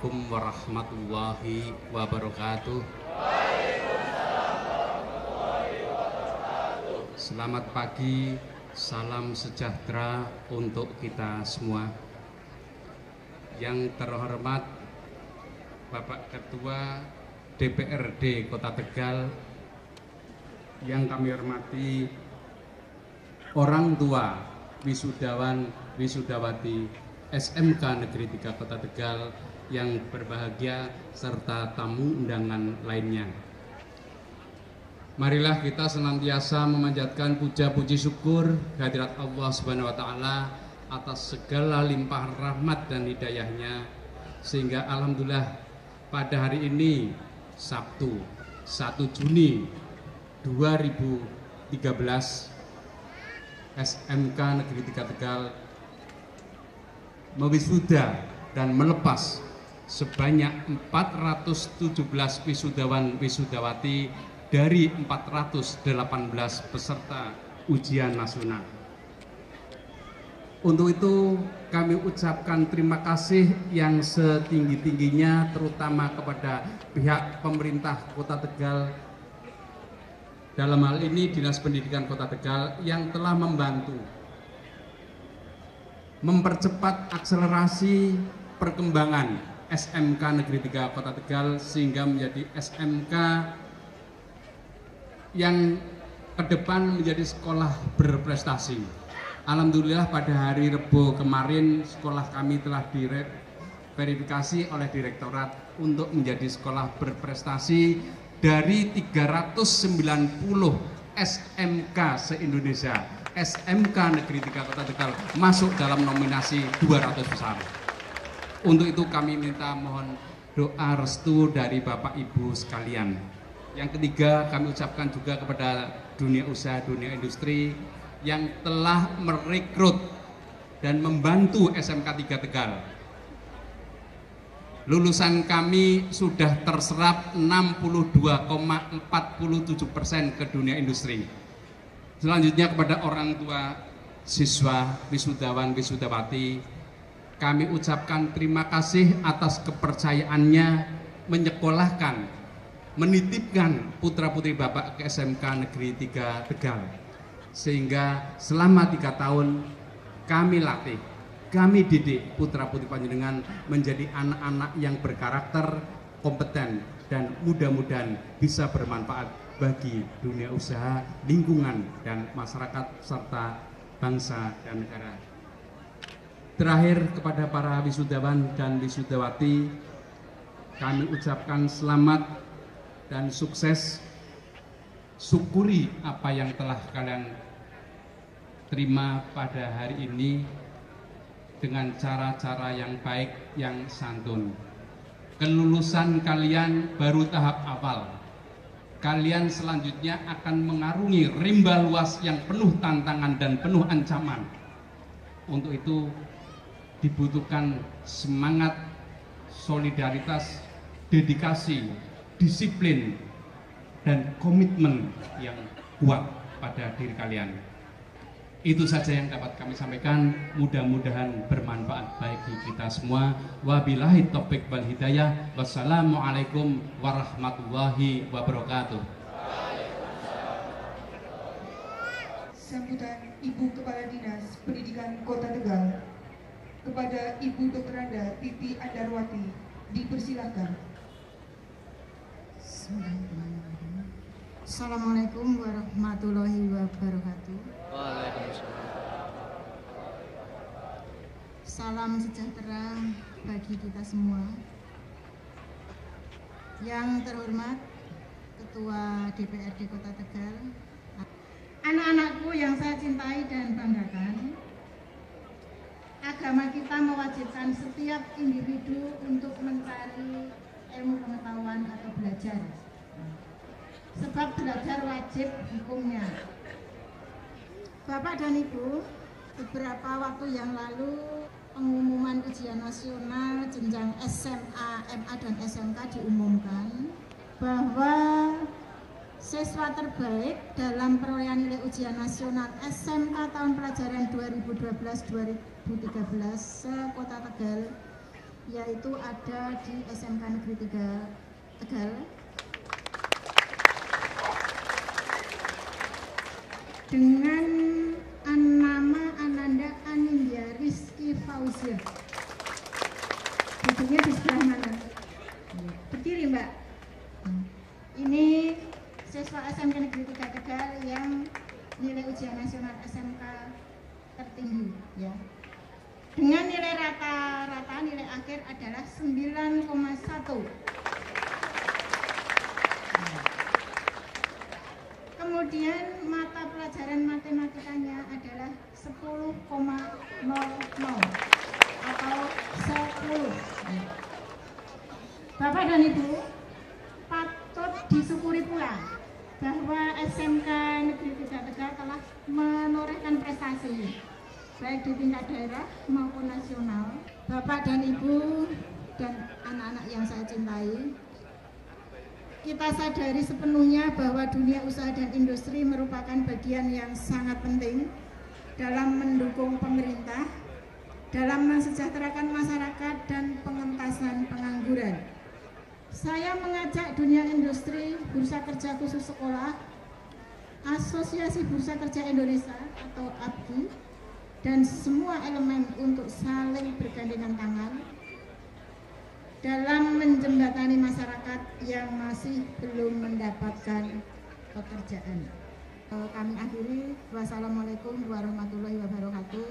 Assalamualaikum warahmatullahi wabarakatuh. Selamat pagi, salam sejahtera untuk kita semua. Yang terhormat Bapak Ketua DPRD Kota Tegal, yang kami hormati orang tua wisudawan wisudawati SMK Negeri 3 Kota Tegal yang berbahagia serta tamu undangan lainnya. Marilah kita senantiasa memanjatkan puja puji syukur kehadirat Allah Subhanahu wa taala atas segala limpahan rahmat dan hidayahnya sehingga alhamdulillah pada hari ini Sabtu 1 Juni 2013 SMK Negeri 3 Tegal mewisuda dan melepas sebanyak 417 wisudawan wisudawati dari 418 peserta ujian nasional. Untuk itu kami ucapkan terima kasih yang setinggi-tingginya terutama kepada pihak pemerintah Kota Tegal dalam hal ini Dinas Pendidikan Kota Tegal yang telah membantu mempercepat akselerasi perkembangan SMK Negeri 3 Kota Tegal sehingga menjadi SMK yang ke depan menjadi sekolah berprestasi. Alhamdulillah pada hari Rebo kemarin sekolah kami telah diverifikasi oleh direktorat untuk menjadi sekolah berprestasi dari 390 SMK se-Indonesia SMK Negeri 3 Kota Tegal masuk dalam nominasi 200 besar untuk itu kami minta mohon doa restu dari Bapak Ibu sekalian yang ketiga kami ucapkan juga kepada dunia usaha, dunia industri yang telah merekrut dan membantu SMK 3 Tegal lulusan kami sudah terserap 62,47 persen ke dunia industri. Selanjutnya kepada orang tua siswa wisudawan wisudawati, kami ucapkan terima kasih atas kepercayaannya menyekolahkan, menitipkan putra-putri Bapak ke SMK Negeri 3 Tegal. Sehingga selama tiga tahun kami latih kami didik putra putri panjenengan menjadi anak-anak yang berkarakter, kompeten, dan mudah-mudahan bisa bermanfaat bagi dunia usaha, lingkungan, dan masyarakat serta bangsa dan negara. Terakhir kepada para wisudawan dan wisudawati, kami ucapkan selamat dan sukses. Syukuri apa yang telah kalian terima pada hari ini dengan cara-cara yang baik, yang santun. Kelulusan kalian baru tahap awal. Kalian selanjutnya akan mengarungi rimba luas yang penuh tantangan dan penuh ancaman. Untuk itu dibutuhkan semangat, solidaritas, dedikasi, disiplin, dan komitmen yang kuat pada diri kalian. Itu saja yang dapat kami sampaikan. Mudah-mudahan bermanfaat bagi kita semua. Wabillahi taufiq wal hidayah. Wassalamualaikum warahmatullahi wabarakatuh. Sambutan Ibu Kepala Dinas Pendidikan Kota Tegal kepada Ibu Dr. Anda Titi Andarwati dipersilahkan. Assalamualaikum warahmatullahi wabarakatuh. Salam sejahtera bagi kita semua. Yang terhormat Ketua DPRD Kota Tegal, anak-anakku yang saya cintai dan banggakan, agama kita mewajibkan setiap individu untuk mencari ilmu pengetahuan atau belajar. Sebab belajar wajib hukumnya. Bapak dan Ibu, beberapa waktu yang lalu pengumuman ujian nasional jenjang SMA, MA, dan SMK diumumkan bahwa siswa terbaik dalam perolehan nilai ujian nasional SMK tahun pelajaran 2012 2013 se Kota Tegal yaitu ada di SMK Negeri 3 Tegal. Dengan nama Ananda Anindya Rizky Fauzia. Duduknya di sebelah mana? berdiri mbak. Ini siswa SMK Negeri 3 Tegal yang nilai ujian nasional SMK tertinggi ya dengan nilai rata-rata nilai akhir adalah 9,1 kemudian mata pelajaran matematikanya adalah 10,00 atau 10 Bapak dan Ibu patut disyukuri pula bahwa SMK Negeri 3 Tegal telah menorehkan prestasi baik di tingkat daerah maupun nasional. Bapak dan Ibu dan anak-anak yang saya cintai, kita sadari sepenuhnya bahwa dunia usaha dan industri merupakan bagian yang sangat penting dalam mendukung pemerintah, dalam mensejahterakan masyarakat dan pengentasan pengangguran. Saya mengajak dunia industri, Bursa Kerja Khusus Sekolah, Asosiasi Bursa Kerja Indonesia atau ABKI, dan semua elemen untuk saling bergandengan tangan dalam menjembatani masyarakat yang masih belum mendapatkan pekerjaan. Kami akhiri. Wassalamualaikum warahmatullahi wabarakatuh.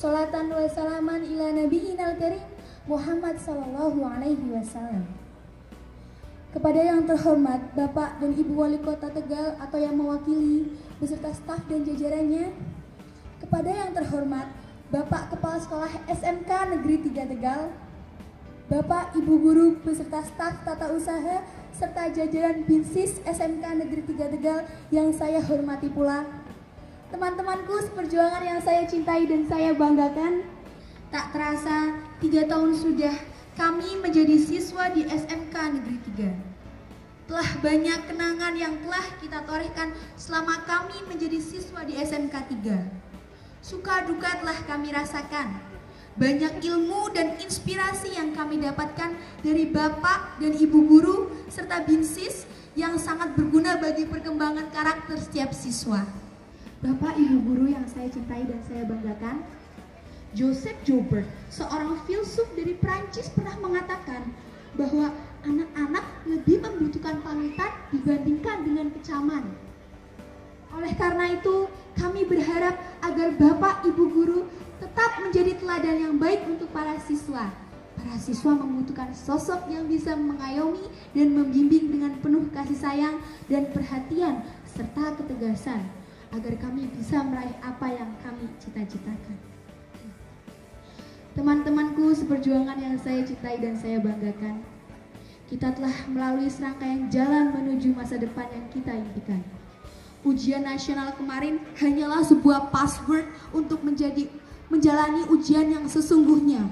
Salatan wa salaman ila nabiyyina al-karim Muhammad sallallahu alaihi wasallam. Kepada yang terhormat Bapak dan Ibu Wali Kota Tegal atau yang mewakili beserta staf dan jajarannya. Kepada yang terhormat Bapak Kepala Sekolah SMK Negeri 3 Tegal, Bapak Ibu Guru beserta staf tata usaha serta jajaran BINSIS SMK Negeri 3 Tegal yang saya hormati pula Teman-temanku seperjuangan yang saya cintai dan saya banggakan, tak terasa tiga tahun sudah kami menjadi siswa di SMK Negeri 3. Telah banyak kenangan yang telah kita torehkan selama kami menjadi siswa di SMK 3. Suka duka telah kami rasakan. Banyak ilmu dan inspirasi yang kami dapatkan dari Bapak dan Ibu Guru serta BINSIS yang sangat berguna bagi perkembangan karakter setiap siswa. Bapak Ibu guru yang saya cintai dan saya banggakan, Joseph Joubert, seorang filsuf dari Prancis pernah mengatakan bahwa anak-anak lebih membutuhkan panutan dibandingkan dengan kecaman. Oleh karena itu, kami berharap agar Bapak Ibu guru tetap menjadi teladan yang baik untuk para siswa. Para siswa membutuhkan sosok yang bisa mengayomi dan membimbing dengan penuh kasih sayang dan perhatian serta ketegasan agar kami bisa meraih apa yang kami cita-citakan. Teman-temanku seperjuangan yang saya cintai dan saya banggakan, kita telah melalui serangkaian jalan menuju masa depan yang kita impikan. Ujian nasional kemarin hanyalah sebuah password untuk menjadi menjalani ujian yang sesungguhnya.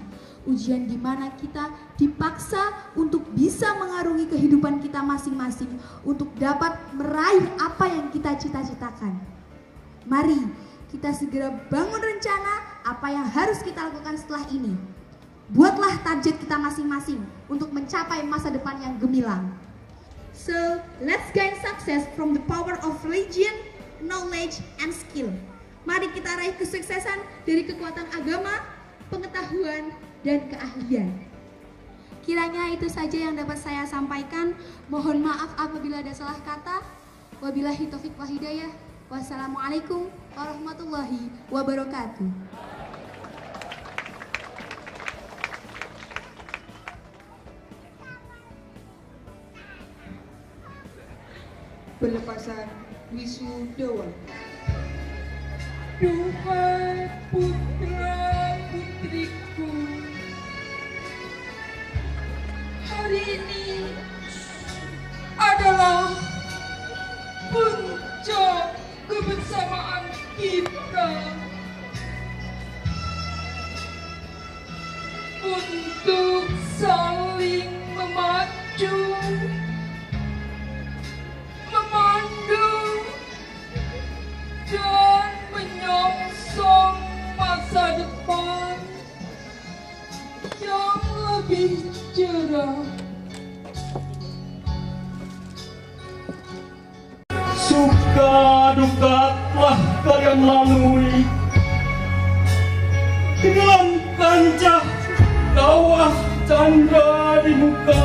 Ujian di mana kita dipaksa untuk bisa mengarungi kehidupan kita masing-masing untuk dapat meraih apa yang kita cita-citakan. Mari kita segera bangun rencana apa yang harus kita lakukan setelah ini. Buatlah target kita masing-masing untuk mencapai masa depan yang gemilang. So, let's gain success from the power of religion, knowledge, and skill. Mari kita raih kesuksesan dari kekuatan agama, pengetahuan, dan keahlian. Kiranya itu saja yang dapat saya sampaikan. Mohon maaf apabila ada salah kata. Wabillahi taufiq wa hidayah. Wassalamualaikum warahmatullahi wabarakatuh. Pelepasan wisudawan. Duhai putra putriku untuk saling memacu, memandu, dan menyongsong masa depan yang lebih cerah. Suka duka telah kalian lalui canda di muka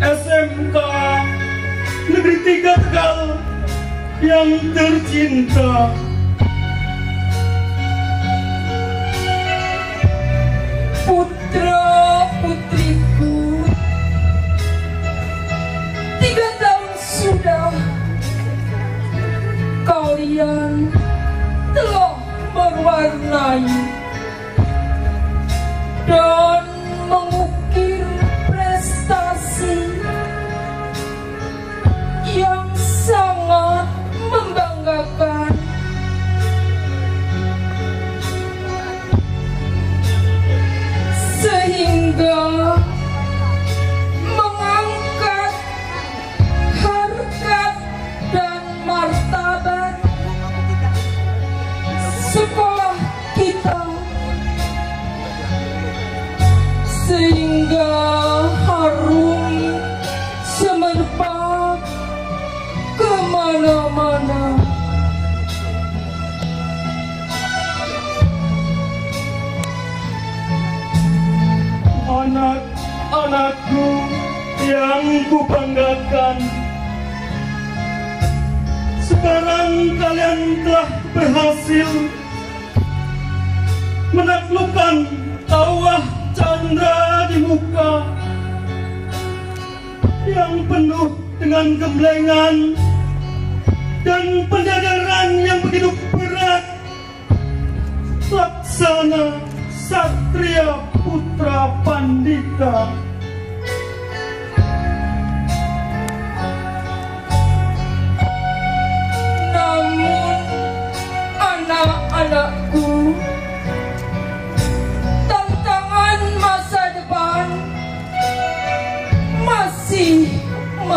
SMK Negeri Tiga Tegal yang tercinta. Putra putriku tiga tahun sudah kalian telah mewarnai. Dan yang kubanggakan. Sekarang kalian telah berhasil menaklukkan kawah canda di muka yang penuh dengan gemblengan dan penjagaran yang begitu berat. Laksana satria putra pandita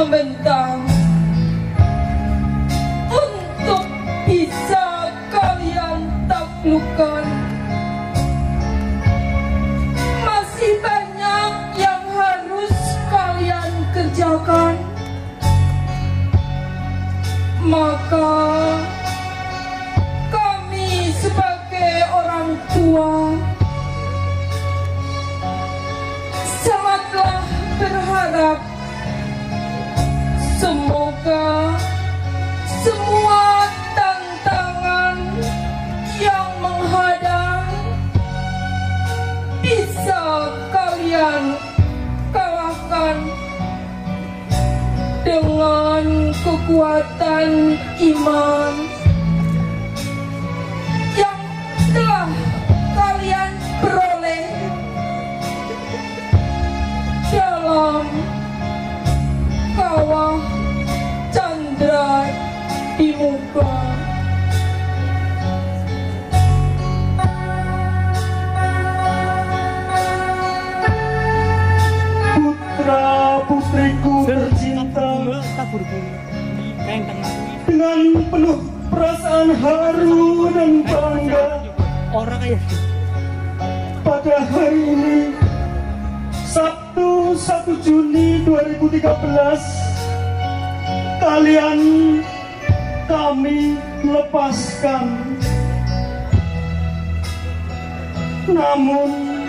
membentang Untuk bisa kalian taklukkan Masih banyak yang harus kalian kerjakan. Maka kami sebagai orang tua kekuatan iman 21 Juni 2013 kalian kami lepaskan. Namun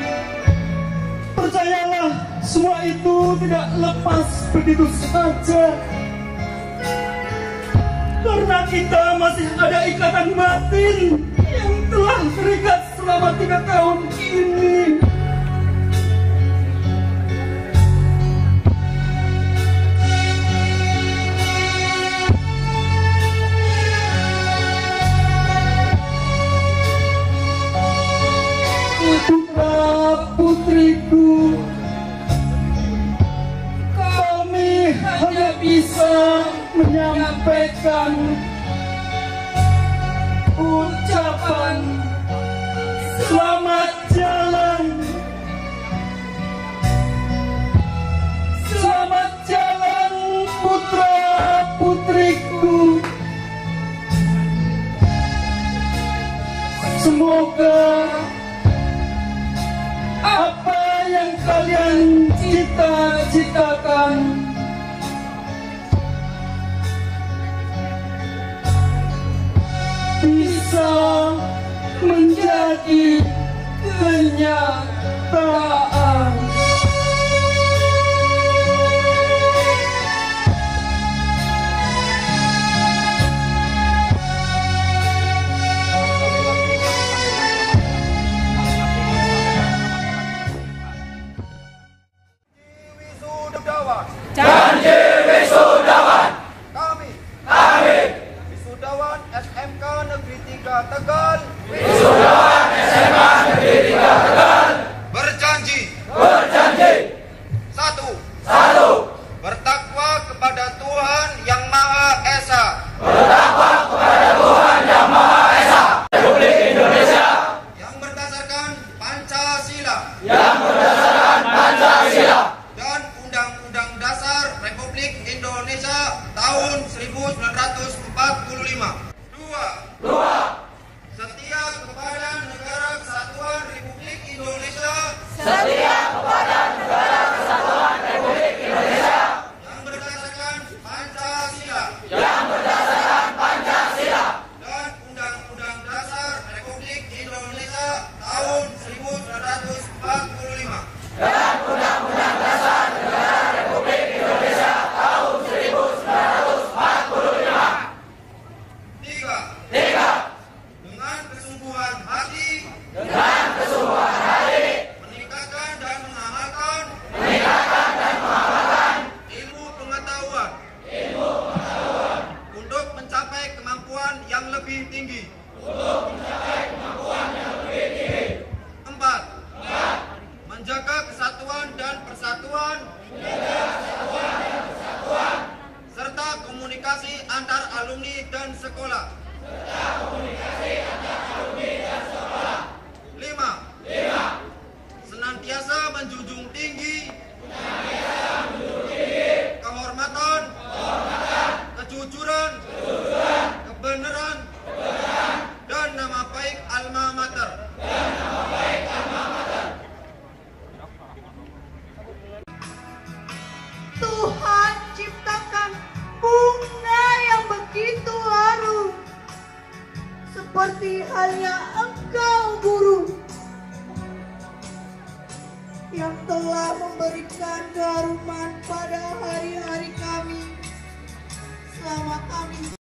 percayalah semua itu tidak lepas begitu saja. Karena kita masih ada ikatan batin yang telah terikat selama tiga tahun ini. Bisa menjadi kenyataan. Wisudawan. Janji